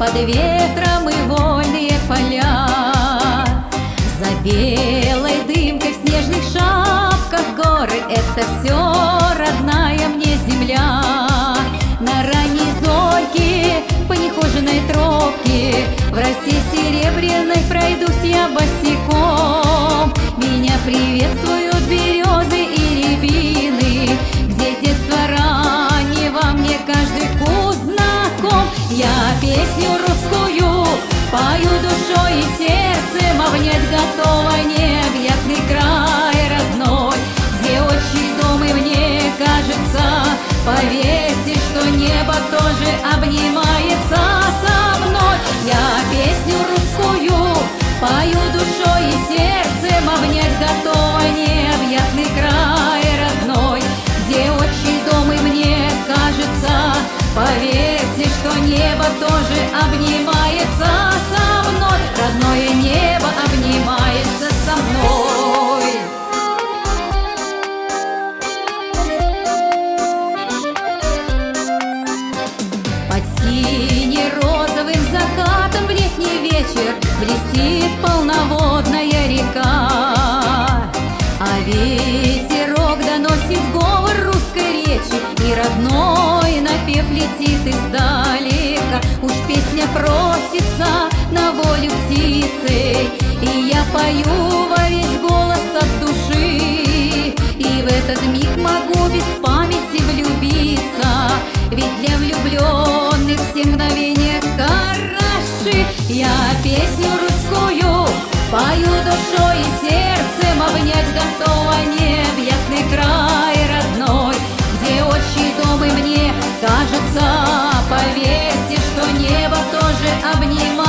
под ветром и вольные поля. За белой дымкой в снежных шапках горы Это все родная мне земля. На ранней зорьке по нехоженной тропке В росе серебряной пройдусь я босиком. Песню русскую пою душой и сердцем, Обнять готова необъятный край родной, Где отчий дом и мне кажется, Поверьте, что небо тоже обнимается со мной. Я песню русскую пою душой и сердцем, Обнять готова необъятный край родной, Где отчий дом и мне кажется, Поверьте, тоже обнимается со мной, Родное небо обнимается со мной. Под сине-розовым закатом в летний вечер Блестит родной напев летит издалека. Уж песня просится на волю птицы И я пою во весь голос от души. И в этот миг могу без памяти влюбиться Ведь для влюбленных все мгновения хороши. Я песню русскую пою душой и сердцем тоже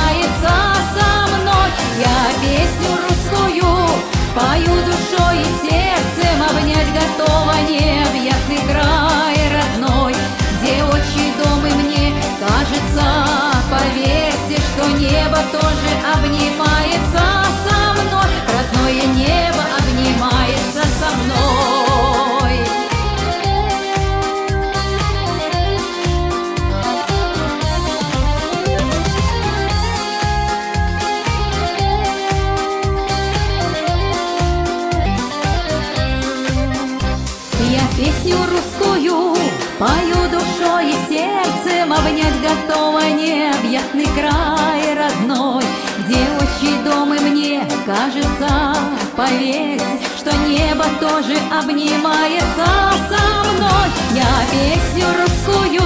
песню русскую пою душой и сердцем Обнять готова необъятный край родной Где отчий дом и мне кажется Поверьте, что небо тоже обнимается со мной. Я песню русскую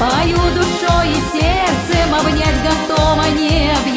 пою душой и сердцем Обнять готова необъятный